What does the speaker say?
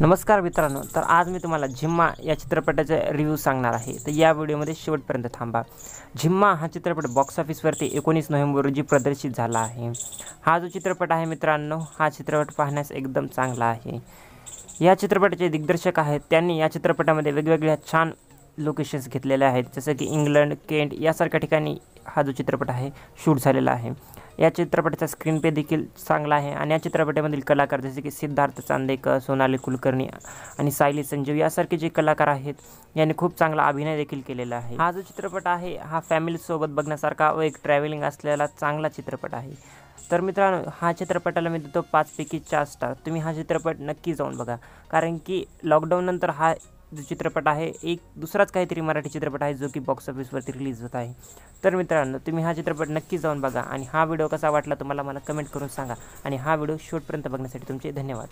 नमस्कार मित्रांनो तर आज मी तुम्हाला झिम्मा या चित्रपटाचे रिव्ह्यू सांगणार आहे. तर या व्हिडिओमध्ये शेवटपर्यंत थांबा. झिम्मा हा चित्रपट बॉक्स ऑफिसवरती एकोणीस नोव्हेंबर रोजी प्रदर्शित झाला आहे. हा जो चित्रपट आहे मित्रांनो हा चित्रपट पाहण्यास एकदम चांगला आहे. या चित्रपटाचे दिग्दर्शक आहेत. त्यांनी या चित्रपटामध्ये वेगवेगळ्या छान लोकेशन्स घेतलेल्या आहेत. जसं की इंग्लंड केंट यासारख्या ठिकाणी हा जो चित्रपट आहे शूट झालेला आहे. या चित्रपटाचा स्क्रीन पे देखील चांगला आहे. आणि या चित्रपटामधील कलाकार जसे की सिद्धार्थ चांदेकर सोनाली कुलकर्णी आणि सायली संजीव यासारखे जे कलाकार आहेत यांनी खूप चांगला अभिनय देखील केलेला आहे. हा जो चित्रपट आहे हा फॅमिलीसोबत बघण्यासारखा व एक ट्रॅव्हलिंग असलेला चांगला चित्रपट आहे. तर मित्रांनो हा चित्रपटाला मी देतो पाचपैकी चार स्टार तुम्ही हा चित्रपट नक्की जाऊन बघा. कारण की लॉकडाऊननंतर हा जो चित्रपट आहे एक दुसराच काहीतरी मराठी चित्रपट आहे जो की बॉक्स ऑफिसवरती रिलीज होत आहे. तर मित्रांनो तुम्ही हा चित्रपट नक्की जाऊन बघा आणि हा व्हिडिओ कसा वाटला तुम्हाला मला कमेंट करून सांगा. आणि हा व्हिडिओ शेवटपर्यंत बघण्यासाठी तुमचे धन्यवाद.